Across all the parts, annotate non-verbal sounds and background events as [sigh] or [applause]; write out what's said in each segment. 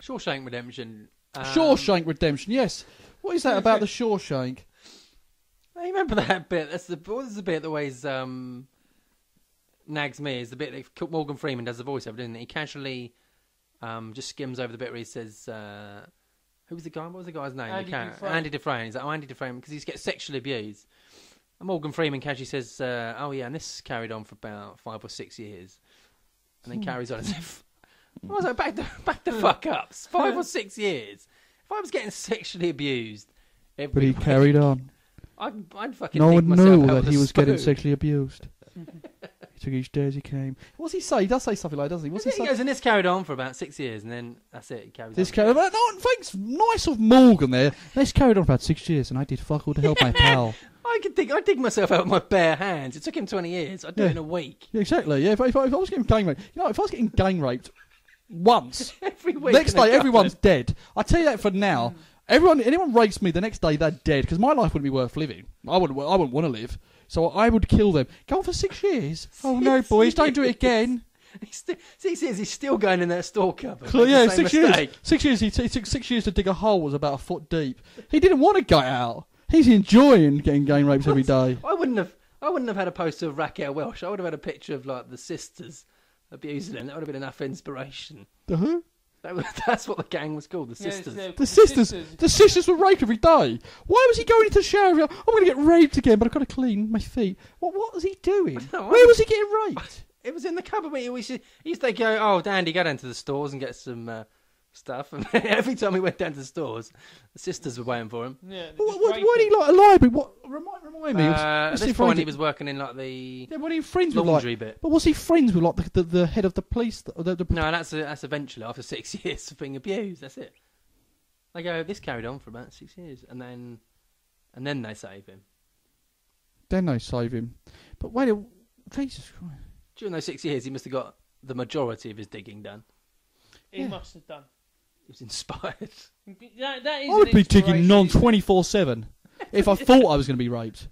Shawshank Redemption. Um, Shawshank Redemption. Yes. What is that about the Shawshank? I remember that bit. That's the what is the bit that always um, nags me is the bit that Morgan Freeman does the voiceover, doesn't he? He casually um, just skims over the bit where he says, uh, "Who was the guy? What was the guy's name? Andy? Dufresne. Andy Dufresne. He's like, "Oh, Andy Dufresne," because he gets sexually abused. And Morgan Freeman casually says, uh, "Oh yeah," and this carried on for about five or six years, and then carries on as if. I was like, back the [laughs] back the hmm. fuck up. It's Five or [laughs] six years. If I was getting sexually abused, every But he week, carried on. I'd, I'd fucking No one knew out that he a was getting sexually abused. [laughs] he took each day as he came. What's he say? He does say something like, doesn't he? What's he he say? goes, and this carried on for about six years, and then that's it. He carries This on. carried on. No, thanks. Nice of Morgan there. This carried on for about six years, and I did fuck all to help my pal. I could dig. I dig myself out with my bare hands. It took him twenty years. I'd do Yeah. it in a week. Yeah, exactly. Yeah, if, if, if I was getting gang raped, you know, if I was getting gang raped once, [laughs] Every week. next day everyone's dead. I tell you that for now. Everyone, anyone rapes me, the next day they're dead because my life wouldn't be worth living. I wouldn't. I wouldn't want to live. So I would kill them. Go on for six years. [laughs] Oh no, Six boys, don't do it years. again. [laughs] He's still, six years. He's still going in that store cupboard. Make yeah, same six years. mistake. Six years. He, t- it took six years to dig a hole. Was about a foot deep. He didn't want to get out. He's enjoying getting gang raped every day. I wouldn't have. I wouldn't have had a poster of Raquel Welch. I would have had a picture of like the sisters abusing him. That would have been enough inspiration. The who? That was, [laughs] that's what the gang was called. The Yeah, sisters. it's, uh, The sisters. sisters. The sisters were raped every day. Why was he going into the shower? every- I'm going to get raped again, but I've got to clean my feet. What? What was he doing? [laughs] know, I Where was- was he getting raped? It was in the cupboard. But he always he used to go, "Oh, Dandy, go down to the stores and get some uh, stuff." And [laughs] every time he went down to the stores, the sisters were waiting for him. Yeah, they What, what, rape why did he like a library? What? Remind, remind me. Uh, Was- at this he point, he was working in like the Yeah, what are you friends with? Like, laundry bit. but was he friends with like the the, the head of the police? The, the, the, No, that's that's eventually after six [laughs] years of being abused. That's it. They go. This carried on for about six years, and then and then they save him. Then they save him. But wait, a- Jesus Christ! During those six years, he must have got the majority of his digging done. He Yeah. must have done. He was inspired. [laughs] That, that is I would an be digging inspiration, non isn't it? twenty four seven if I [laughs] thought I was going to be raped.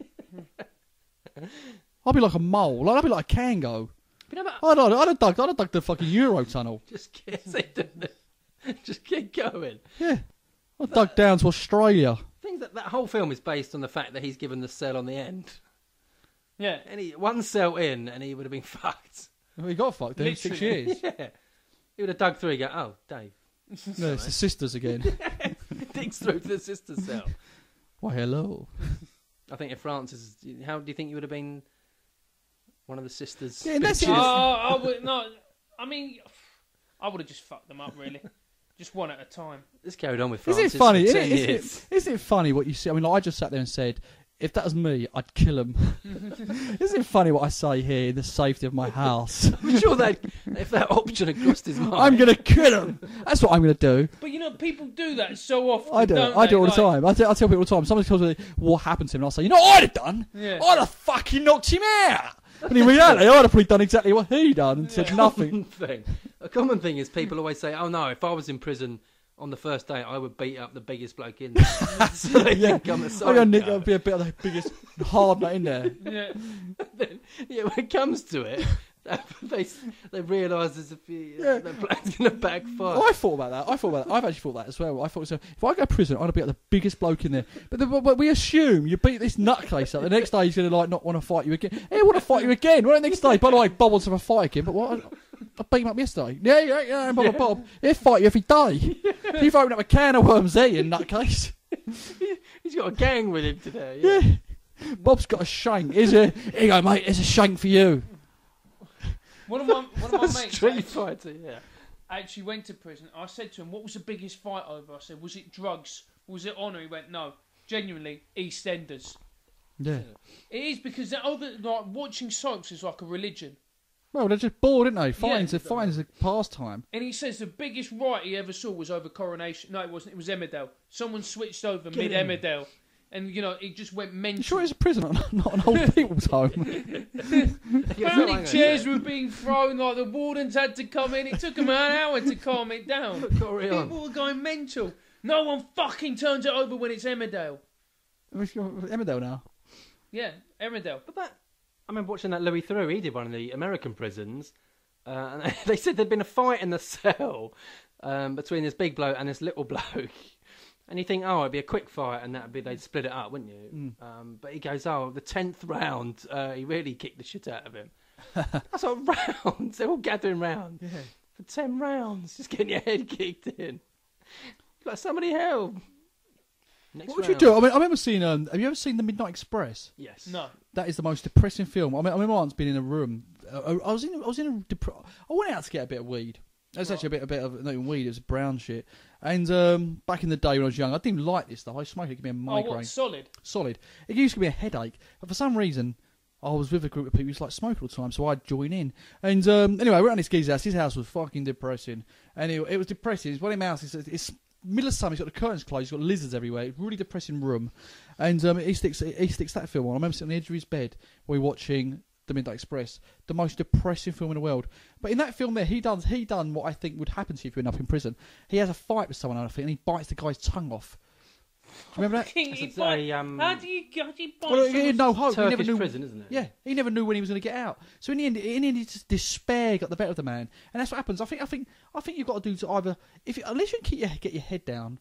I'd be like a mole. Like, I'd be like a kango. You know, but I'd, I'd, I'd have dug. I'd have dug the fucking Euro tunnel. [laughs] just keep, just keep going. Yeah, I dug down to Australia. Things that that whole film is based on the fact that he's given the cell on the end. Yeah. Any one cell in, and he would have been fucked. We got fucked in six Literally. years. Yeah, he would have dug through. and Go, oh, Dave no, it's the sisters again. [laughs] digs through to the sister's cell. Why, hello. [laughs] I think if Francis, how do you think you would have been? One of the sisters. Yeah, and that's it. Oh, bitches? I would no. I mean, I would have just fucked them up. Really, just one at a time. This carried on with Isn't Francis it funny? for Isn't ten it, isn't, years. it, isn't it funny what you see? I mean, like, I just sat there and said, if that was me, I'd kill him. [laughs] isn't it funny what I say here in the safety of my house? [laughs] I'm sure that [laughs] if that option had crossed his mind, I'm going to kill him. That's what I'm going to do. But you know, people do that so often. I do. Don't I do they? all the time. I tell, I tell people all the time. Somebody tells me what happened to him, and I'll say, you know what I'd have done? Yeah. I'd have fucking knocked him out. And in reality, I'd have probably done exactly what he done and said nothing. common thing. A common thing is people always say, "Oh no, if I was in prison on the first day, I would beat up the biggest bloke in [laughs] there." [laughs] so they Yeah. think I'm a I'm psycho. going to be a bit of the biggest hard nut in there. [laughs] Yeah. yeah, when it comes to it, they they realise there's a few. Uh, yeah. their plan's going to backfire. I thought about that. I thought about that. I've actually thought that as well. I thought so. If I go to prison, I'd be the biggest bloke in there. But, the, but we assume you beat this nutcase up. The next day he's going to like not want to fight you again. He want to fight you again. Well, the next day, by the way, Bob wants to have a fight again. But what? I, I beat him up yesterday. Yeah, yeah, yeah. Bob, Bob, Bob. He'll fight you every day. You've opened up a can of worms there, that case, [laughs] He's got a gang with him today. Yeah. Yeah. Bob's got a shank. Is a here you go, mate. Here's a shank for you. One of my one of my [laughs] mates Street actually, fighter. Yeah. actually went to prison. I said to him, "What was the biggest fight over?" I said, "Was it drugs? Was it honour?" He went, "No, genuinely EastEnders." Yeah. It is because the other like watching soaps is like a religion. Well, they're just bored, aren't they? Fines, Yeah. a fines a pastime. And he says the biggest riot he ever saw was over Coronation. No, it wasn't. It was Emmerdale. Someone switched over mid. Emmerdale, and you know it just went mental. You sure it's a prison, not, not an old people's home? [laughs] Panic chairs were being thrown, like the wardens had to come in. It took them an hour to calm it down. [laughs] Carry on. People were going mental. No one fucking turns it over when it's Emmerdale. Emmerdale now. Yeah, Emmerdale. But that, I remember watching that Louis Theroux. He did one in the American prisons, Uh, [laughs] and [laughs] they said there'd been a fight in the [laughs] cell um, between this big bloke and this little bloke. And you think, oh, it'd be a quick fight, and that'd be they'd split it up, wouldn't you? Um, but he goes, oh, the tenth round, uh, he really kicked the shit out of him. That's what rounds. They're all gathering round Yeah. for ten rounds, just getting your head kicked in. Like somebody help. Next What would you round. do? I mean, I remember seeing. Um, have you ever seen the Midnight Express? Yes. No. That is the most depressing film. I mean, I remember once being in a room. Uh, I was in. I was in a. Depre- I went out to get a bit of weed. It was actually a bit, a bit of not even weed. It was brown shit. And um, back in the day when I was young, I didn't like this stuff. I smoked it, give me a Oh, migraine. what? Solid. Solid. It used to give me a headache, but for some reason, I was with a group of people who used to like smoke all the time, so I'd join in. And um, anyway, we're at this geezer's house. His house was fucking depressing, and it, it was depressing. It's one of my house. It's, it's middle of summer. He's got the curtains closed. He's got lizards everywhere. Really depressing room, and um, he sticks he sticks that film on. I remember sitting on the edge of his bed, we were watching The Midnight Express, the most depressing film in the world. But in that film, there he does he done what I think would happen to you if you end up in prison. He has a fight with someone, I think, and he bites the guy's tongue off. Do you remember that? King, That's he a- bite- um, how do you, how do you bite Well, he had no hope. He never Turkish knew. prison, isn't it? Yeah, he never knew when he was going to get out. So in the end, in the end, just despair got the better of the man, and that's what happens. I think, I think, I think you've got to do to either if you, unless you can keep your get your head down,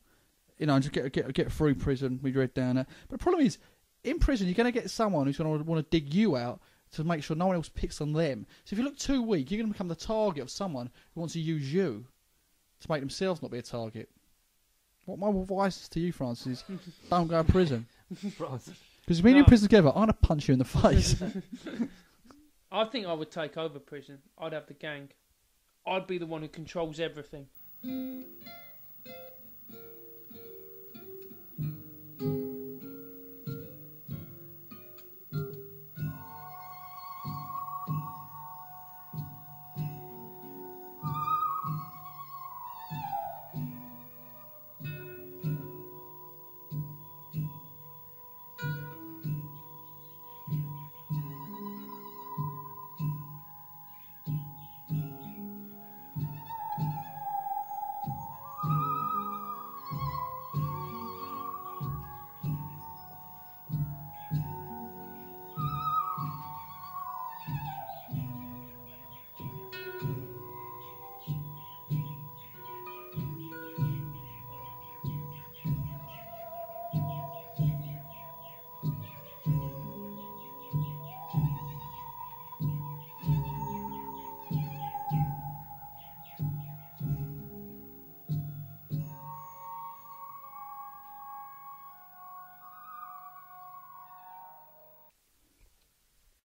you know, and just get get get through prison with your head down. But the problem is, in prison, you're going to get someone who's going to want to dig you out to make sure no one else picks on them. So if you look too weak, you're going to become the target of someone who wants to use you to make themselves not be a target. What my advice is to you, Francis, is don't go to prison. [laughs] France. Because if we are in No. prison together, I'm going to punch you in the face. [laughs] I think I would take over prison. I'd have the gang. I'd be the one who controls everything.